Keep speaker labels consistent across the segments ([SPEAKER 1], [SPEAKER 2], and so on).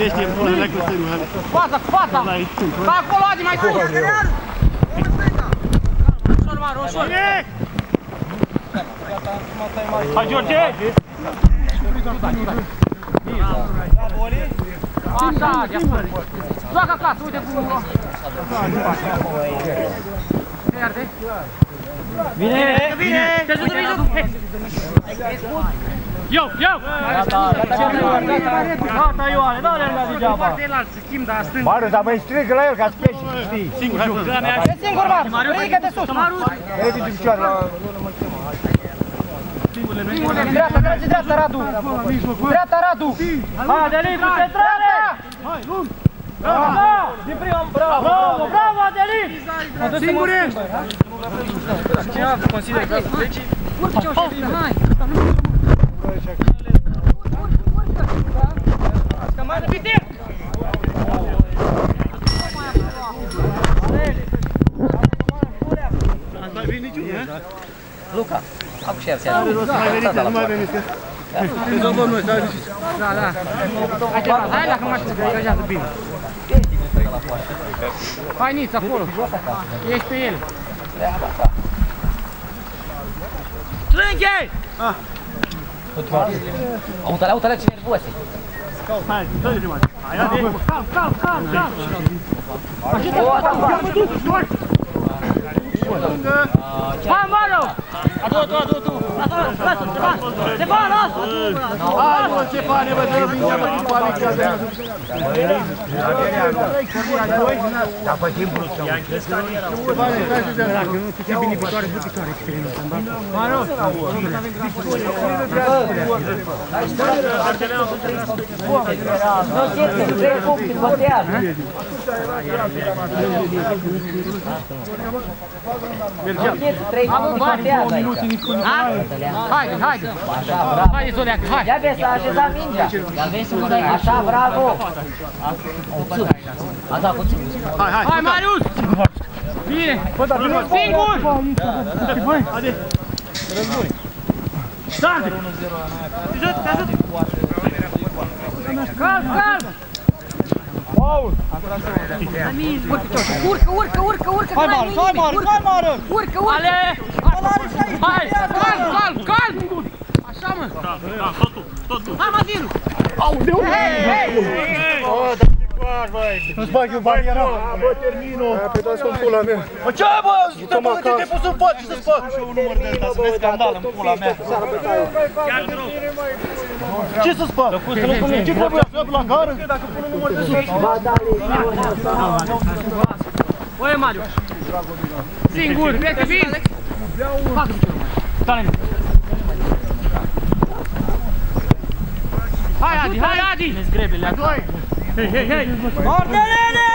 [SPEAKER 1] Gândește în pula mea cu stângul.
[SPEAKER 2] Fața, cu fața! Ca acolo, Adi, mai sus! Ușor, Maru, ușor!
[SPEAKER 3] Hai, George!
[SPEAKER 2] Așa, Adi, ascultă. Joacă acasă, uite cum... Iarde.
[SPEAKER 3] Vine!
[SPEAKER 2] Vine! Te ajută, te ajută!
[SPEAKER 3] Eu, eu! Gata, Ioane, dă-le la degeaba!
[SPEAKER 2] Celălalt, se schimb, dar stâng.
[SPEAKER 4] Maru, dar mai strigă la el ca să pleci, știi?
[SPEAKER 1] Singur, hai fă.
[SPEAKER 2] E singur, Maru! Ridică de sus, Maru!
[SPEAKER 4] Ridică picioare la...
[SPEAKER 2] Dreapta, trage dreapta, Radu! Dreapta, Radu!
[SPEAKER 3] Hai, Adelin, concentrare!
[SPEAKER 1] Hai, lung!
[SPEAKER 3] Bravo! Din prima, bravo! Bravo, bravo, Adelin!
[SPEAKER 2] Singur ești! Mai
[SPEAKER 1] mai venit niciunul, ha?
[SPEAKER 5] Luca, am și el,
[SPEAKER 1] Are rost să mai veniți, nu mai veniți, că... Rezolvăm noi, stai liniștit.
[SPEAKER 2] Da, da. Hai, ceva, hai la că mă știu, că angajează bine. Hai, Niț, acolo. Ești pe el.
[SPEAKER 3] Strânghe!
[SPEAKER 5] Aută-le, aută-le, ce nervoase.
[SPEAKER 1] Hai, dă-le prima. Hai, ade.
[SPEAKER 2] Calm, calm, calm, calm.
[SPEAKER 3] Hai, Mario! Adu, adu, adu, adu! Lasă, Ștefan! Ștefan, lasă!
[SPEAKER 1] Hai, mă, ce bani, bă, dă-l mingea, bă, din panic, că avem.
[SPEAKER 4] Dar pe timpul său.
[SPEAKER 1] Ce bani, hai să dea. Dacă nu ți bine picioare, du picioare, experimentă. Maru!
[SPEAKER 5] Nu, trei puncte, contează. Trei puncte contează aici.
[SPEAKER 2] Haide, haide.
[SPEAKER 5] Așa, bravo.
[SPEAKER 2] Haide, Zoleacă, hai.
[SPEAKER 5] Ia vezi, s-a așezat mingea. Așa, bravo. Puțin. A dat puțin.
[SPEAKER 1] Hai, hai,
[SPEAKER 2] Hai, Marius! Bine! Singur!
[SPEAKER 1] Ade.
[SPEAKER 2] Dante! Calm, calm!
[SPEAKER 6] Urcă, urcă, urcă, urcă,
[SPEAKER 3] Hai, Mario, hai, Mario, hai, Mario!
[SPEAKER 6] urcă, urcă.
[SPEAKER 2] Ale! Hai! Calm, calm, calm! Așa, mă! Hai, Madiru!
[SPEAKER 4] Nu-ți bagi un bariera. Bă, termino. Pe dați în pula mea.
[SPEAKER 3] Bă, ce bă? Te bă, te te pus în față, ce să-ți fac? Și un număr de ăsta, să vezi scandal în pula mea. Ce să-ți fac? Ce trebuie să la gară? Dacă pun un număr de sus.
[SPEAKER 2] Oie, Mariu! Singur, vete, vin! Facă piciorul, mai.
[SPEAKER 3] Stai,
[SPEAKER 2] Hai, Adi, hai, Adi!
[SPEAKER 3] Ne-ți grebele acum. Hei, hei, hei! Mordelene!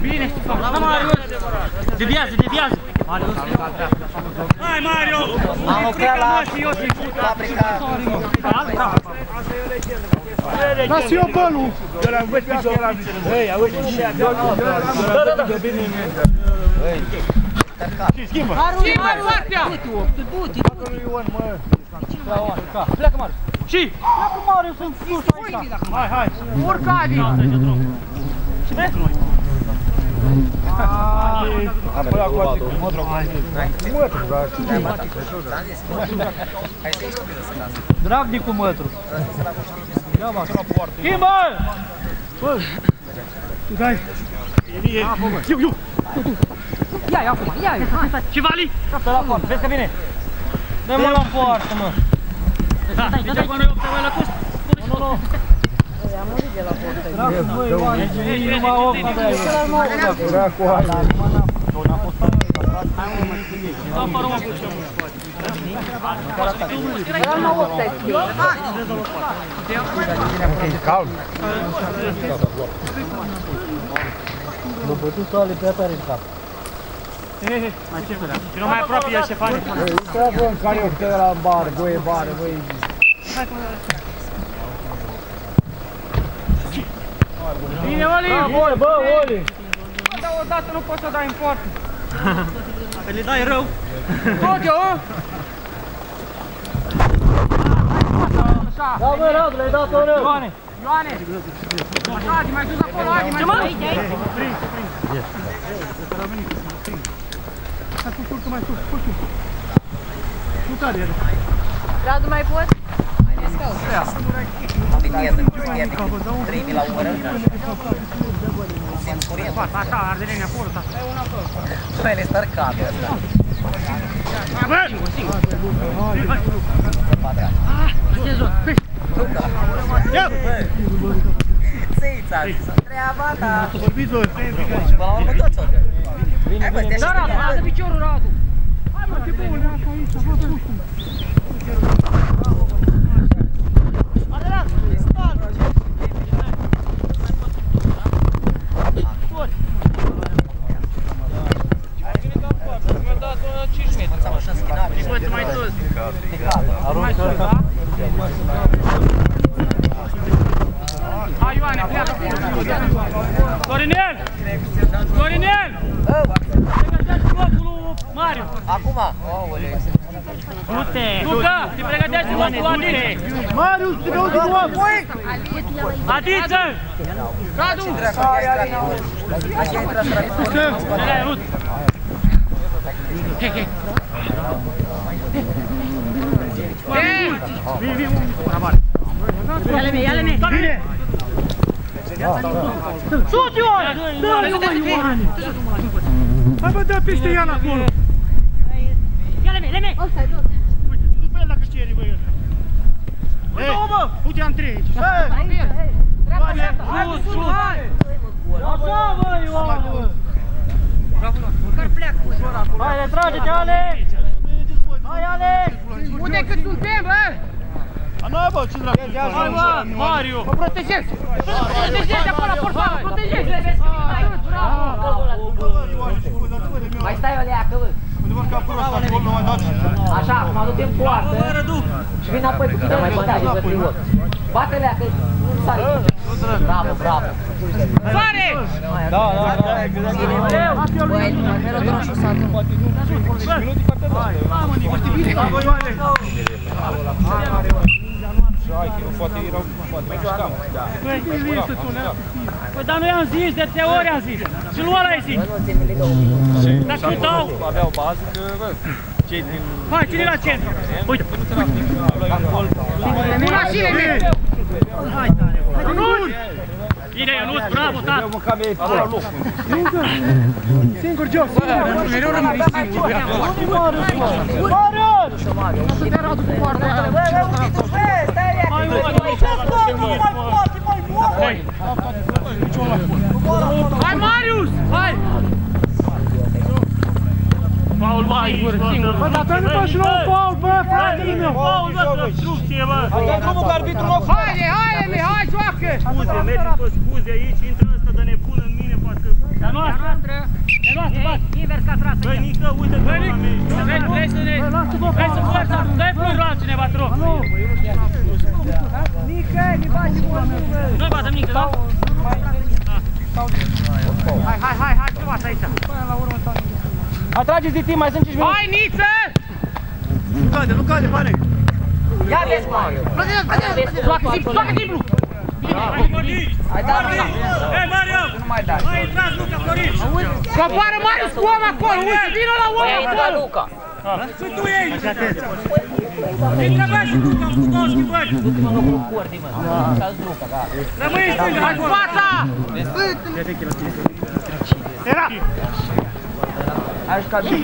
[SPEAKER 2] Bine, Ștefan!
[SPEAKER 3] Da, Marius! Deviază, deviază! Marius! Hai, Mario!
[SPEAKER 5] Am lucrat la fabrica.
[SPEAKER 1] Lasă eu bălul.
[SPEAKER 4] Hei, auzi.
[SPEAKER 3] Da, da, da!
[SPEAKER 2] Schimbă partea!
[SPEAKER 3] Pleacă, Marius! Și? Pleacă, Marius, sunt sus aici!
[SPEAKER 1] Hai, hai.
[SPEAKER 2] Urcă, Adi!
[SPEAKER 3] Și vezi? Dragni cu mătru! Schimbă!
[SPEAKER 1] Tu dai. Eu, eu.
[SPEAKER 2] Ia, ia acum, ia, ia! hai.
[SPEAKER 3] Și Vali? Dă la poartă, vezi că vine! Dă-mă la poartă, mă! Da, dai, dai, dai! la cost! Nu, nu, nu! Dracu, măi, Ioane, nici numai 8 aveai, mă.
[SPEAKER 4] Dracu, hai. Calm.
[SPEAKER 3] L-a bătut toale pe atare în cap.
[SPEAKER 1] Mai ce vrea? Și nu mai apropie el, Ștefane.
[SPEAKER 4] Uite, bă, în care eu stă la bar, băie, bar, băie.
[SPEAKER 2] Bine, Oli!
[SPEAKER 3] Bă, bă, Oli!
[SPEAKER 2] Dar odată nu poți să dai în poartă.
[SPEAKER 3] Pe le dai rău!
[SPEAKER 2] Tot eu, Așa!
[SPEAKER 3] Da, bă, Radu, le-ai dat-o rău!
[SPEAKER 2] Ioane, Ioane! Așa, Adi, mai sus acolo, Adi, mai sus!
[SPEAKER 1] Hai, sus, urcă mai sus, urcă. Nu cade, ele.
[SPEAKER 6] Radu, mai pot?
[SPEAKER 5] Viteză, prieteni, 3000 la oră. Sunt curent.
[SPEAKER 3] Așa, ardelenii acolo, tata.
[SPEAKER 5] Bă, ele stărcate ăsta. Țița, treaba ta.
[SPEAKER 1] Vorbiți voi.
[SPEAKER 5] Până la urmă toți o dă. Hai bă, te
[SPEAKER 2] Da, Radu, lasă piciorul, Radu!
[SPEAKER 5] Înțeamnă așa schinare.
[SPEAKER 3] Mai sus.
[SPEAKER 2] Hai, Ioane, pleacă!
[SPEAKER 3] Corinel! Corinel! Pregătește locul lui Mariu.
[SPEAKER 5] Acum? Aoleu.
[SPEAKER 3] Du-te! Luca, te pregătește locul lui Adițe.
[SPEAKER 1] Marius, te vezi din oameni.
[SPEAKER 3] Adiță!
[SPEAKER 2] Radu!
[SPEAKER 5] Așa intră străbun.
[SPEAKER 3] Hai, Rut! Ia-le mie, ia-le mie! Bine! Sut, Ioane!
[SPEAKER 1] Da, eu mai Ioane. Hai bă, dă peste Ian acolo.
[SPEAKER 3] Ia-le mie, le mie!
[SPEAKER 1] Nu pe el dacă știe bă ăsta. Ei, uite, am trei aici.
[SPEAKER 3] Sus, sus! Așa, bă, Ioane! Hai, retrage-te, Alex! Hai, Alex!
[SPEAKER 2] Unde cât suntem, bă?
[SPEAKER 1] A, nu, bă, ce dracu.
[SPEAKER 3] Hai, bă, Mariu!
[SPEAKER 2] Mă protejez! Protejez de acolo, por favor, protejez!
[SPEAKER 5] Mai stai o leacă, bă.
[SPEAKER 1] Undeva ca prost acolo, nu mai dați.
[SPEAKER 5] Așa, acum du-te în poartă. Și vin apoi cu tine mai bătaie pe trivot. Bate leacă, sare. Bravo, bravo.
[SPEAKER 2] Sare!
[SPEAKER 1] Da, da, da.
[SPEAKER 5] Băi, melodrașul s-a adunat.
[SPEAKER 1] Da, bă, Ioane.
[SPEAKER 3] Păi, dar nu i-am zis, de trei ori am zis. Și lui ăla ai zis. Dacă nu dau...
[SPEAKER 7] Aveau bază că, bă, cei din...
[SPEAKER 3] Hai, cine e la centru? Uite.
[SPEAKER 2] Nu mașinile mie!
[SPEAKER 3] Ionuț! Bine, Ionuț, bravo, tată!
[SPEAKER 7] Aveau locul.
[SPEAKER 1] Singur jos.
[SPEAKER 2] Mereu rămâne singur. Să te Radu cu poarta aia.
[SPEAKER 3] Hai, Hai!
[SPEAKER 2] Hai, Marius! Hai!
[SPEAKER 3] Paul, bă, aici, bă!
[SPEAKER 1] Bă, dar nu faci nou faul, bă, fratele meu.
[SPEAKER 3] Paul, bă, construcție, bă!
[SPEAKER 7] Dă drumul cu arbitru nou.
[SPEAKER 2] Haide, haide, mi, hai, joacă!
[SPEAKER 3] Scuze, mergi pe scuze aici, intră ăsta de nebun în mine, poate... Dar noastră! E noastră, bă!
[SPEAKER 2] Invers ca trasă.
[SPEAKER 3] Băi, Nică, uite, bă, la mine! Vrei, vrei să ne... Vrei să forța, dai plus la altcineva, te rog!
[SPEAKER 2] Nică, mi bagi bună.
[SPEAKER 3] Noi batem Nică, da?
[SPEAKER 2] Hai, hai, hai, hai, ce faci aici?
[SPEAKER 3] Atrageți de timp, mai sunt 5 minute!
[SPEAKER 2] Hai, Niță!
[SPEAKER 1] Nu cade, nu cade, bane.
[SPEAKER 5] Ia vezi, Mario.
[SPEAKER 2] Joacă simplu, joacă simplu!
[SPEAKER 3] Hai, Florin!
[SPEAKER 5] Hai, da, da.
[SPEAKER 3] Hei, Mario!
[SPEAKER 5] Nu mai dai.
[SPEAKER 3] Hai, intrați, Luca, Florin!
[SPEAKER 2] Coboară Marius cu om acolo, uite, vină la om
[SPEAKER 5] Păi,
[SPEAKER 2] acolo!
[SPEAKER 5] intră Luca.
[SPEAKER 3] Și tu ei! Intră, bă, și Luca, cu două schimbări!
[SPEAKER 5] Du-te-mă în locul cordi, mă. Ca-ți Luca, da.
[SPEAKER 3] Rămâi în stânga,
[SPEAKER 2] Hai cu fața!
[SPEAKER 1] Era.
[SPEAKER 5] Ai jucat bine.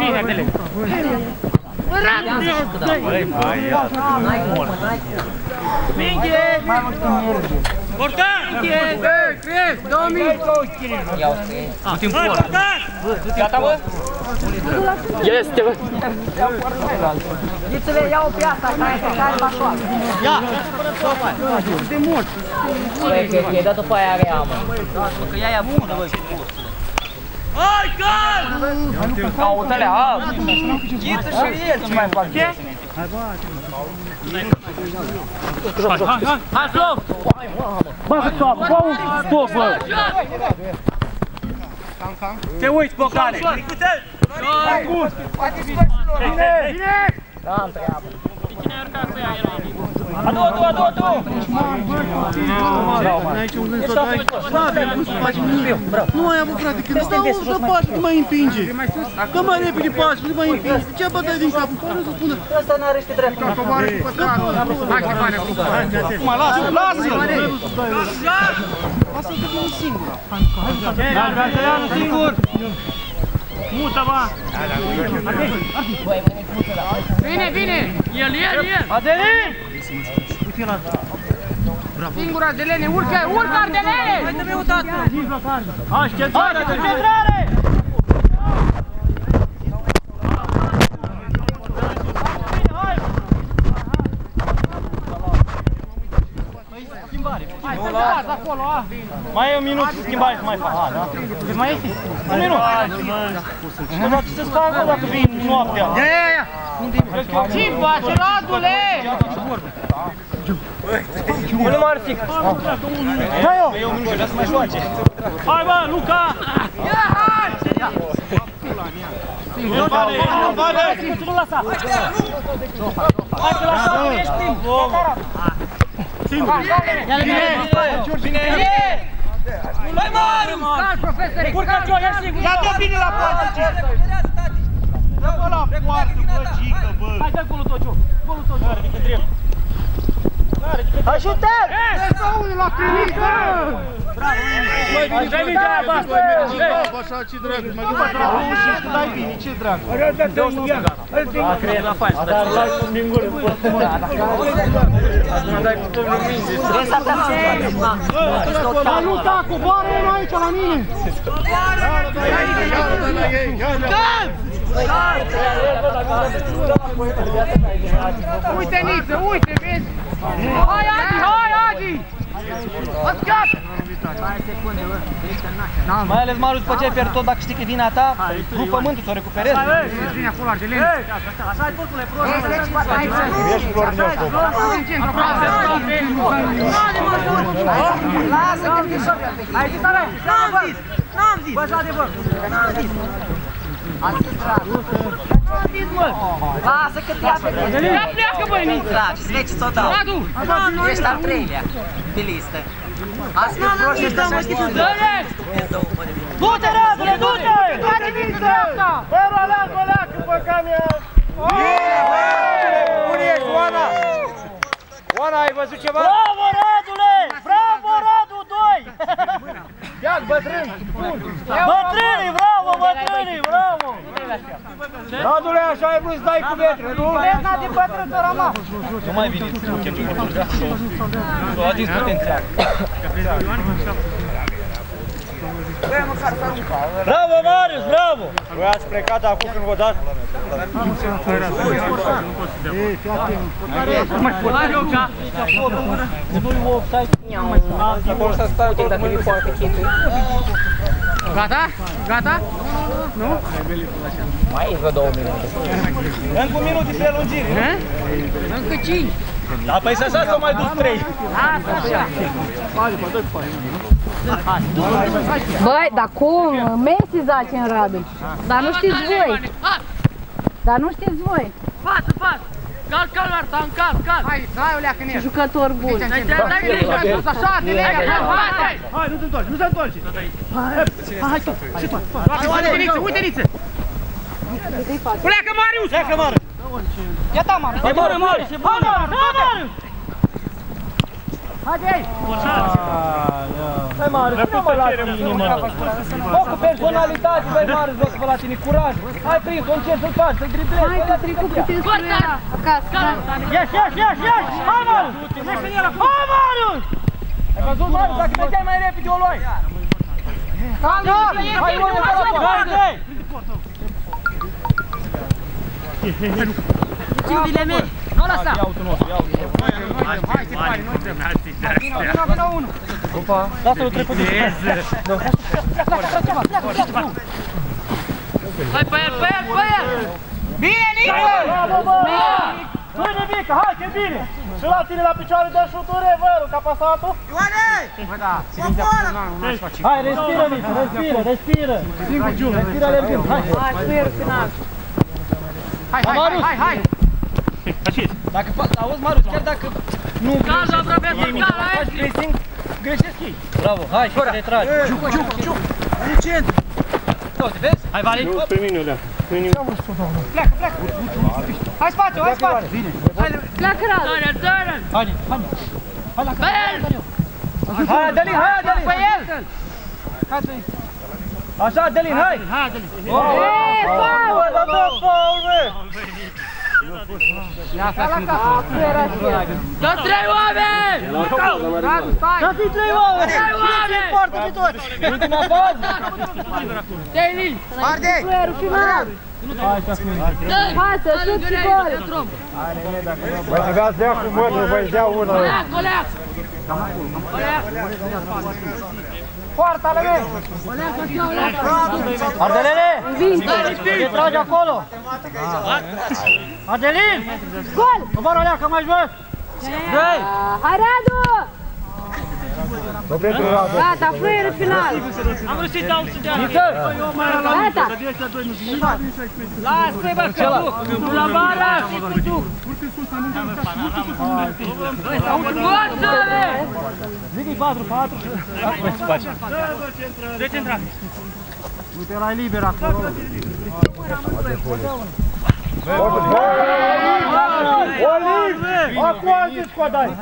[SPEAKER 3] Bine, Adele!
[SPEAKER 5] Ia să știi că da. N-ai cum, mă, n-ai cum.
[SPEAKER 3] Minge! Portar!
[SPEAKER 2] Ei, crezi, două minute!
[SPEAKER 5] Iau să
[SPEAKER 3] Hai, portar!
[SPEAKER 5] Gata, bă? Este, bă. Ghițule, ia-o pe asta, care care mașoară. Ia! De mult. Băi, că e dat după aia rea, mă. Că ea e bună, bă, și
[SPEAKER 3] Hai, cal!
[SPEAKER 5] Caută-le, a! Ghiță și el, ce mai fac? Ce?
[SPEAKER 3] Hai, hai, hai! Hai, stop! Bă, stop! Bă, stop, bă! Te uiți, Bocane! Bine!
[SPEAKER 5] Da, am treabă.
[SPEAKER 3] Cine a urcat cu ea era Adu, adu, adu, adu!
[SPEAKER 1] Aici un gând să dai. Flavia, cum să faci nimic? Nu ai avut, frate, când stau un să pași, nu mai împinge. Dă mai repede pași, nu mai împinge. De ce bă dai din capul? Poate să spună.
[SPEAKER 2] Ăsta n-are și drept.
[SPEAKER 1] Acum, lasă, lasă!
[SPEAKER 3] Singur!
[SPEAKER 1] Mută, va!
[SPEAKER 6] Vine, vine!
[SPEAKER 3] El, el, el!
[SPEAKER 2] Adelin! Singur Adelene, urcă, urcă Adelene! Hai să meu tată!
[SPEAKER 1] Așteptare!
[SPEAKER 2] Concentrare! Hai să dați acolo, a!
[SPEAKER 3] Mai e un minut să schimbare să mai fac. Ah, da? Cât mai este? Un minut. Mă, dar ce să fac acolo dacă vin noaptea?
[SPEAKER 1] Ia, ia, ia!
[SPEAKER 2] Ce face, Radule?
[SPEAKER 3] Nu mă arăt Hai eu! E un minut și vrea să mai joace. Hai bă, Luca!
[SPEAKER 2] Ia, hai!
[SPEAKER 3] Nu vale, nu vale! Nu lăsa! Hai că lăsa, ești timp!
[SPEAKER 1] Singur!
[SPEAKER 3] Bine! Bine! Hai mare!
[SPEAKER 2] Calc, profesore,
[SPEAKER 3] Urcă
[SPEAKER 2] calc,
[SPEAKER 3] Joe, ia
[SPEAKER 2] calc!
[SPEAKER 3] singur!
[SPEAKER 1] Ia dă bine la poartă, ce? Dă-mă la poartă, bă, gică, bă!
[SPEAKER 3] Hai dă golul tot, Joe! Golul tot, Joe! Ridică drept!
[SPEAKER 2] Ajută-l!
[SPEAKER 1] Să unde la clinică!
[SPEAKER 3] Dai mingea aia, bă!
[SPEAKER 1] Bă, așa, ce dracu, mai după dracu și tu dai bine, ce dracu?
[SPEAKER 3] A creier la faci, dar dai cu mingură. Dai cu tot minge.
[SPEAKER 1] Dar nu ta, coboară el aici la mine!
[SPEAKER 2] Uite, Niță, uite, vezi? Hai, Adi, hai, Adi! Ascap!
[SPEAKER 5] Mai ales Marius, după ce ai pierdut tot, dacă știi că e vina ta, rup pământul, să o recuperezi.
[SPEAKER 2] Vine acolo, Argelin!
[SPEAKER 3] Așa e totul, e prost.
[SPEAKER 4] Ești Florinel Popa.
[SPEAKER 2] Lasă că mi Hai, zis, avem! N-am zis! N-am zis! Bă, adevăr! N-am zis! Am zis, dragul! N-am zis, mă! Lasă că te ia pe tine! Ia pleacă, băi, Niță!
[SPEAKER 5] Dragi, să vezi ce-ți o dau.
[SPEAKER 2] Radu!
[SPEAKER 5] Ești al treilea pe listă. Asta e proști ăștia să știi.
[SPEAKER 2] Dă-le!
[SPEAKER 3] Du-te, Radule, du-te!
[SPEAKER 2] Face din dreapta!
[SPEAKER 1] Bă, roleac, roleac, pe camera!
[SPEAKER 4] Unde ești, Oana? Oana, ai văzut ceva?
[SPEAKER 3] Bravo, Radule! Bravo, Radu, 2!
[SPEAKER 1] Ia, bătrân!
[SPEAKER 3] Bătrânii, bravo, bătrânii, bravo!
[SPEAKER 4] Radule, așa ai vrut să dai cu vetre, nu?
[SPEAKER 2] Vezi, n-a din bătrân ți-o rămas!
[SPEAKER 3] Nu mai vine cu chem cu da? S-a atins potențial. Bravo, Marius, bravo!
[SPEAKER 4] Voi ați plecat acum când vă dați?
[SPEAKER 3] Hai, Luca! Nu-i offside.
[SPEAKER 5] Acolo să stai acolo dacă e foarte chitul.
[SPEAKER 2] Gata? Gata?
[SPEAKER 5] Mai e vreo două minute.
[SPEAKER 3] Încă un minut de prelungire.
[SPEAKER 2] Încă 5!
[SPEAKER 3] Da, păi să să mai duc 3.
[SPEAKER 2] Lasă așa!
[SPEAKER 6] Băi, dar cum? Messi zace în Radu. Dar nu știți voi. Dar nu știți voi.
[SPEAKER 3] Față, față! Cal, cal, Marta, în cal, cal!
[SPEAKER 2] Hai, hai, Olea, că ne
[SPEAKER 6] Jucător bun.
[SPEAKER 3] Dai, dai, dai grijă!
[SPEAKER 2] Așa, de lea, hai, hai, hai!
[SPEAKER 1] Hai, nu te întoarce, nu te întoarce!
[SPEAKER 2] Uite, Niță, uite, Niță! Pleacă, Marius!
[SPEAKER 3] Pleacă, Marius!
[SPEAKER 2] Ia ta, Marius!
[SPEAKER 3] Hai, Marius, Marius! Hai, Marius! Hai, Marius!
[SPEAKER 2] Haide, hai!
[SPEAKER 3] Hai, Marius, nu mă lași în inimă! Bă, cu personalitate, băi, Marius, vreau să vă la tine, curaj! Hai, prins, o încerci să-l faci, să-l driblezi,
[SPEAKER 6] Hai că trecut puteți cu ea acasă. da?
[SPEAKER 3] Ieși, ieși, ieși, ieși! Hai, Marius! Hai, Marius! Ai văzut, Marius, dacă mergeai mai repede, o luai!
[SPEAKER 2] Calma!
[SPEAKER 3] Hai, luai de la poartă! Hai, hai!
[SPEAKER 2] Cingile mele! Nu lăsa!
[SPEAKER 3] Ia uite nostru, ia uite
[SPEAKER 2] Hai, se pare, noi dăm! Vino, vino, vino, unu!
[SPEAKER 3] Lasă-l trecut de
[SPEAKER 2] Hai pe el, pe el, pe el! Bine, Nică!
[SPEAKER 3] Bine, Mica, hai, că e bine! Și la tine la picioare dă șuturi, vărul, ca pasatul!
[SPEAKER 2] Bă, da, se vinde acolo, nu, nu aș face.
[SPEAKER 3] Hai, respiră, Mica, respiră, respiră! Respiră alergând, hai!
[SPEAKER 6] Hai, sperul final.
[SPEAKER 2] Hai, hai, hai, hai, hai!
[SPEAKER 1] Așa
[SPEAKER 3] Dacă fa- auzi, Marius, chiar dacă nu
[SPEAKER 2] Gaza, aproape,
[SPEAKER 3] ei mici,
[SPEAKER 2] gaza,
[SPEAKER 3] faci pressing, greșesc ei. Bravo, hai, și retragi.
[SPEAKER 1] Ciuc, ciuc, ciuc. În centru.
[SPEAKER 3] Uite, vezi? Hai, Vali.
[SPEAKER 7] Pe mine, Lea.
[SPEAKER 3] Pleacă, pleacă. Hai spate, hai spate.
[SPEAKER 6] Pleacă Radu.
[SPEAKER 2] Dă-ne, dă-ne!
[SPEAKER 3] Hai, hai. Hai la
[SPEAKER 2] Pe el!
[SPEAKER 3] Hai, Adelin, hai, Adelin.
[SPEAKER 2] Pe el!
[SPEAKER 3] Hai, Adelin. Așa, Adelin, hai.
[SPEAKER 2] Hai, dă-ne!
[SPEAKER 6] E, faul!
[SPEAKER 3] Bă, da, da, faul, bă.
[SPEAKER 2] Dă trei oameni! Radu, stai!
[SPEAKER 3] Să fii trei oameni.
[SPEAKER 2] Trei oameni!
[SPEAKER 3] Foarte pe toți. Ultima fază.
[SPEAKER 2] Dei-li!
[SPEAKER 6] Fluierul final. Hai să șut și gol.
[SPEAKER 4] Băi, aveați dea cu mătră, băi, dea una.
[SPEAKER 2] Coleac, coleac!
[SPEAKER 3] Poarta ale mele. Ardelene. Ce tragi acolo? Adelin.
[SPEAKER 6] Gol!
[SPEAKER 3] Coboară alea, că mai jos. Dai.
[SPEAKER 6] Hai Radu!
[SPEAKER 4] Bă, pentru Radu.
[SPEAKER 6] Gata, fluierul final.
[SPEAKER 2] Am vrut să-i dau să dea!
[SPEAKER 6] Gata.
[SPEAKER 2] Lasă-i, bă, că duc! Nu la bară, lasă-i cu duc! Forță-le!
[SPEAKER 3] Zic-i 4, 4. Acum ce faci?
[SPEAKER 1] Uite, la liber acolo.
[SPEAKER 4] Oliv! Acum ce scoadai?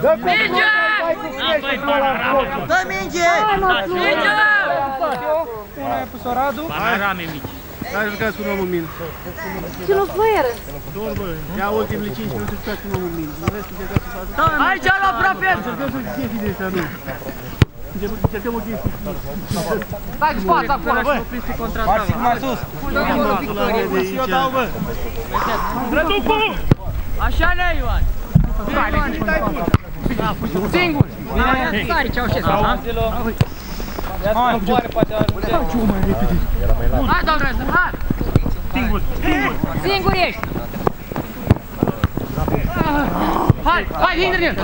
[SPEAKER 4] Dă cu
[SPEAKER 2] Minge!
[SPEAKER 1] Dă minge!
[SPEAKER 2] Minge!
[SPEAKER 3] Una e pus-o Radu.
[SPEAKER 1] Hai să jucați cu un om în mine.
[SPEAKER 6] Și nu fluieră.
[SPEAKER 1] Ia ultimele 5 minute să jucați cu un om în mine. În restul încercați să faceți.
[SPEAKER 2] Aici la aproape!
[SPEAKER 1] Încercăm să chestii de astea, nu. Încercăm- Încercăm o chestie.
[SPEAKER 2] Stai cu fața acolo, bă!
[SPEAKER 3] Marsic mai sus.
[SPEAKER 1] Eu dau, bă.
[SPEAKER 2] Așa ne Ioan! Singur! Sari, Ceaușescu!
[SPEAKER 3] Hai, nu poate, poate ajunge.
[SPEAKER 2] Hai, dau restul, hai! Singur ești! Hai, hai, intră în el!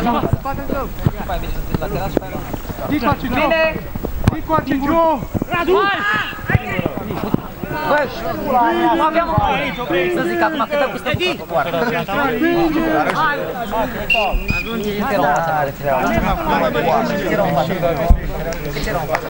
[SPEAKER 3] Bine.
[SPEAKER 5] Băi, aveam să zic acum că dă cu stăpânul pe poartă. Hai!